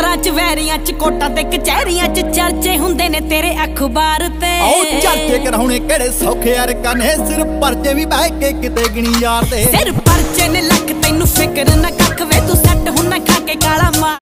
ਦਫ਼ਤਰਾਂ 'ਚ ਵੈਰੀਆਂ 'ਚ ਕੋਟਾਂ ਤੇ ਕਚਹਿਰੀਆਂ 'ਚ ਚਰਚੇ ਹੁੰਦੇ ਨੇ ਤੇਰੇ ਅਖਬਾਰ ਤੇ। ਆਉ ਚਰਚੇ ਕਰਾਉਣੇ ਕਿਹੜੇ ਸੌਖੇ ਯਾਰ ਕਨੇ ਸਿਰ ਪਰਚੇ ਵੀ ਬਹਿ ਕੇ ਕਿਤੇ ਗਿਣੀ ਯਾਰ ਤੇ। ਸਿਰ ਪਰਚੇ ਨੇ ਲੱਖ ਤੈਨੂੰ ਫਿਕਰ ਨਾ ਕੱਖ ਵੇ ਤੂੰ ਸੱਟ ਹੁਣ ਨਾ ਖਾ ਕੇ ਕਾਲਾ ਮਾਰ।